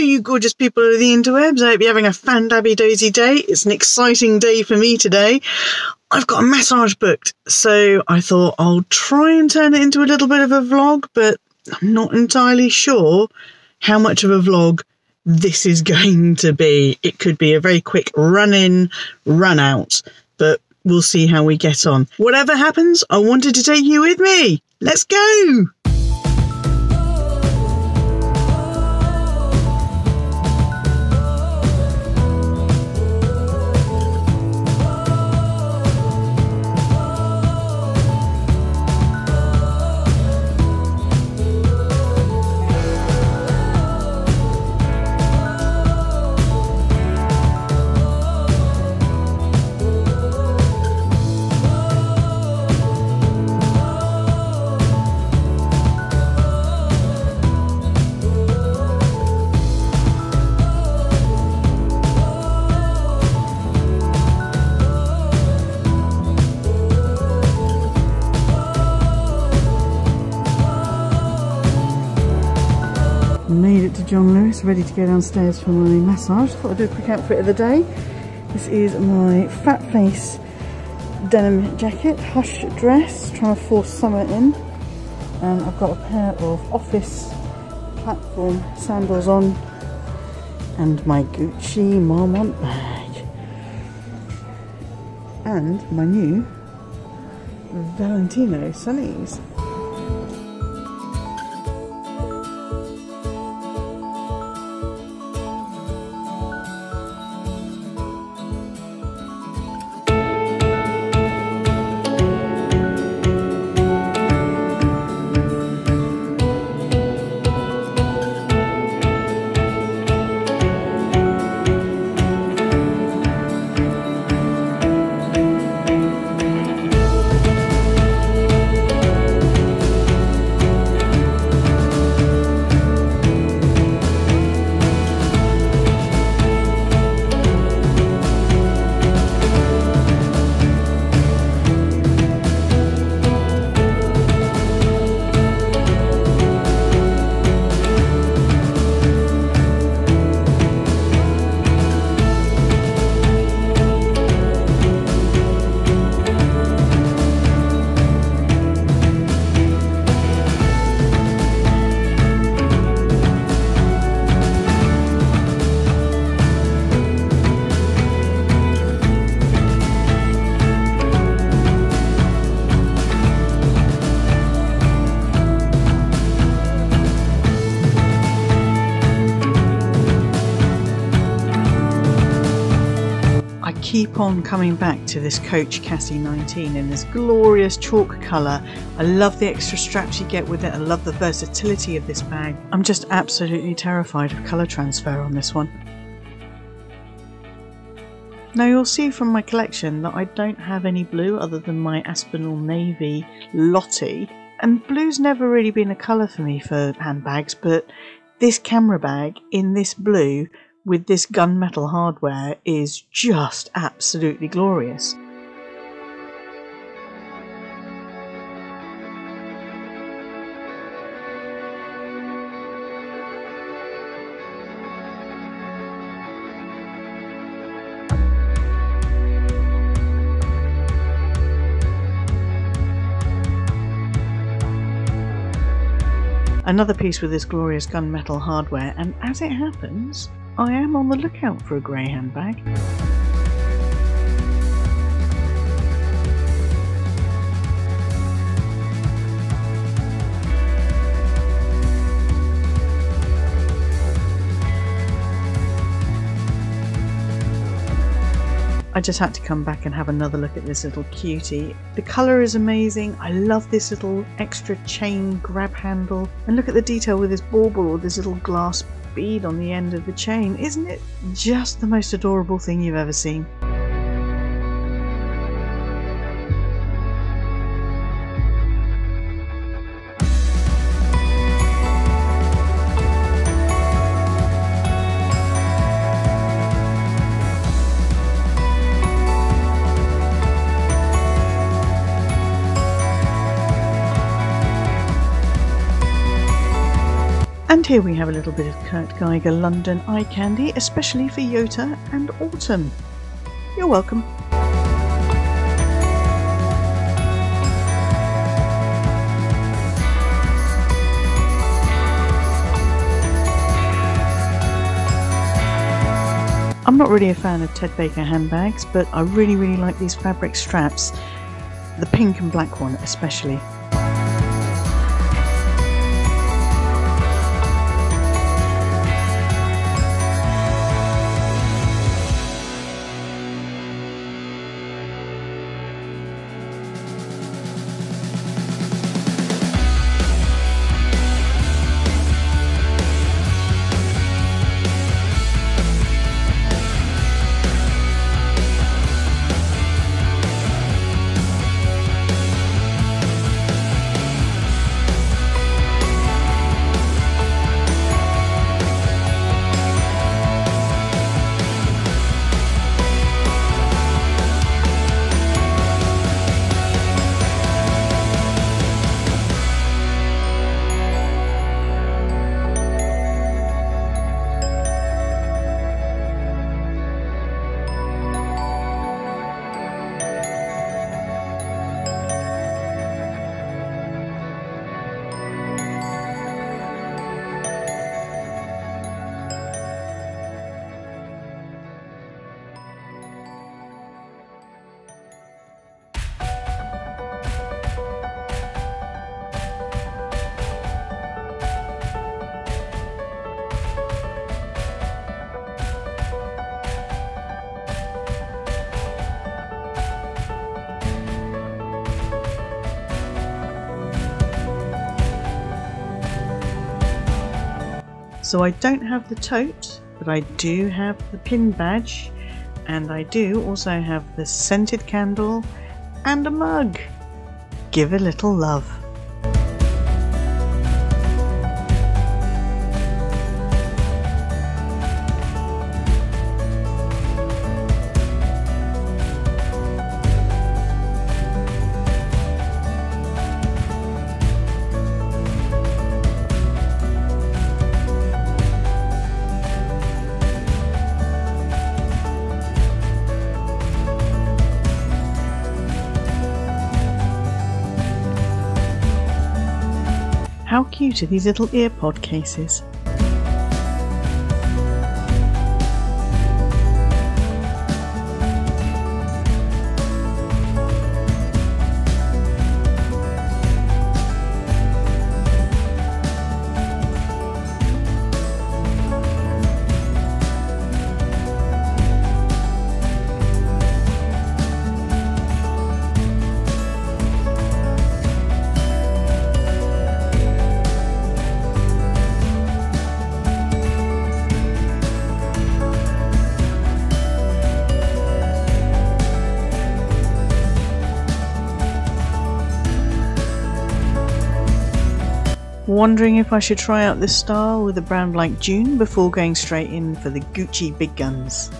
you gorgeous people of the interwebs. I hope you're having a fandabby dozy day. It's an exciting day for me today. I've got a massage booked, so I thought I'll try and turn it into a little bit of a vlog, but I'm not entirely sure how much of a vlog this is going to be. It could be a very quick run in, run out, but we'll see how we get on. Whatever happens, I wanted to take you with me. Let's go! Lewis, ready to go downstairs for my massage. Thought I'd do a quick outfit of the day. This is my fat face denim jacket, hush dress, trying to force summer in. And I've got a pair of office platform sandals on and my Gucci Marmont bag. And my new Valentino sunnies. Keep on coming back to this Coach Cassie 19 in this glorious chalk colour. I love the extra straps you get with it. I love the versatility of this bag. I'm just absolutely terrified of colour transfer on this one. Now you'll see from my collection that I don't have any blue other than my Aspinal Navy Lottie. And blue's never really been a colour for me for handbags, but this camera bag in this blue with this gunmetal hardware is just absolutely glorious. Another piece with this glorious gunmetal hardware, and as it happens, I am on the lookout for a grey handbag. I just had to come back and have another look at this little cutie. The colour is amazing. I love this little extra chain grab handle. And look at the detail with this bauble or this little glass bead on the end of the chain. Isn't it just the most adorable thing you've ever seen? Here we have a little bit of Kurt Geiger London eye candy, especially for Yota and Autumn. You're welcome. I'm not really a fan of Ted Baker handbags, but I really, really like these fabric straps, the pink and black one especially. So I don't have the tote, but I do have the pin badge, and I do also have the scented candle and a mug. Give a little love. Are these little earpod cases? Wondering if I should try out this style with a brand like Dune before going straight in for the Gucci big guns.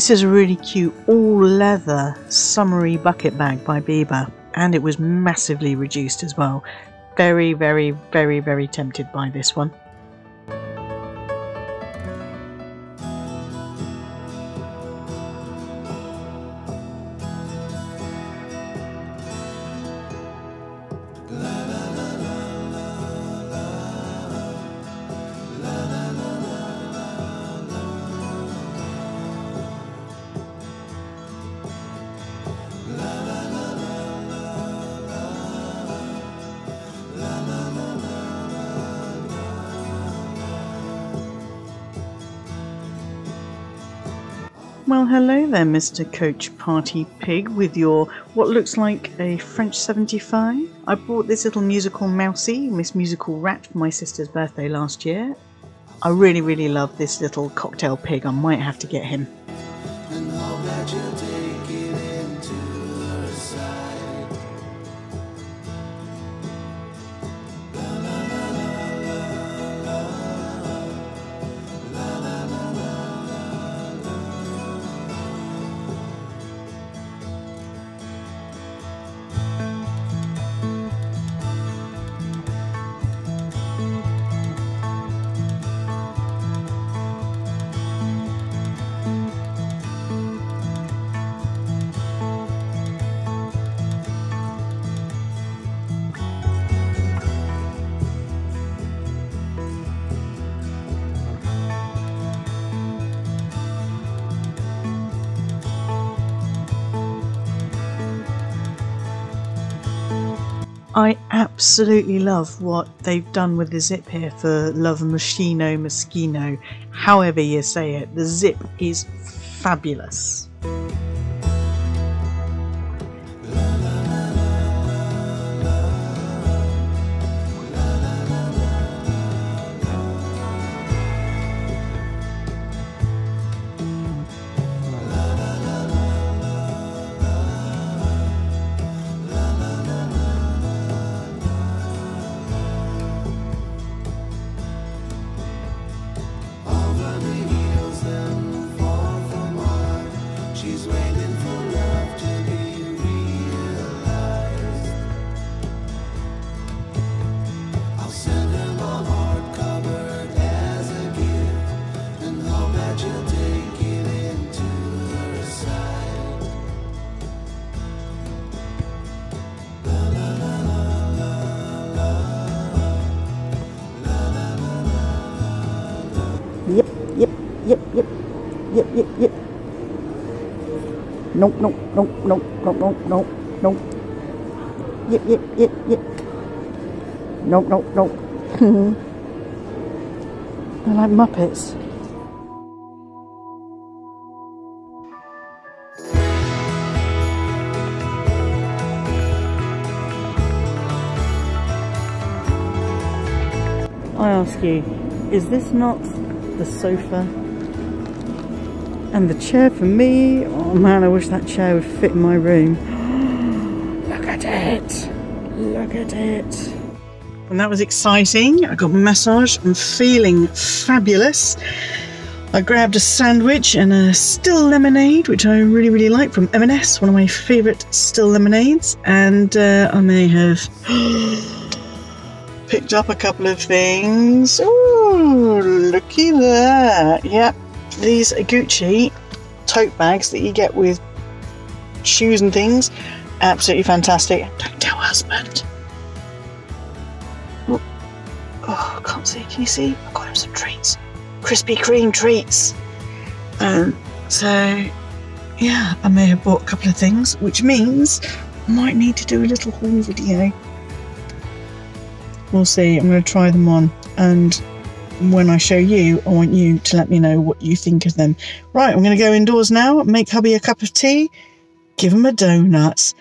This is a really cute all leather summery bucket bag by Biba and it was massively reduced as well. Very, very, very, very tempted by this one. Hello there, Mr. Coach Party Pig, with your what looks like a French 75. I bought this little musical mousey, Miss Musical Rat, for my sister's birthday last year. I really, really love this little cocktail pig. I might have to get him. I absolutely love what they've done with the zip here for Love Machino Moschino, however you say it. The zip is fabulous. Yep, yep, yep, yep, yep, yep, yep. Nope, nope, nope, nope, nope, nope, nope, nope. Yep, yep, yep, yep. Nope, nope, nope. They're like Muppets. I ask you, is this not the sofa and the chair for me? Oh man, I wish that chair would fit in my room. Look at it! Look at it! And that was exciting. I got my massage. I'm feeling fabulous. I grabbed a sandwich and a still lemonade, which I really, really like from M&S, one of my favourite still lemonades. And uh, I may have picked up a couple of things. Ooh, looky there. Yep, these Gucci tote bags that you get with shoes and things. Absolutely fantastic. Don't tell husband. Oh, oh, I can't see. Can you see? I got him some treats. Krispy Kreme treats. Um, so, yeah, I may have bought a couple of things, which means I might need to do a little haul video. We'll see. I'm going to try them on, and when I show you, I want you to let me know what you think of them. Right, I'm going to go indoors now, make hubby a cup of tea, give him a donut,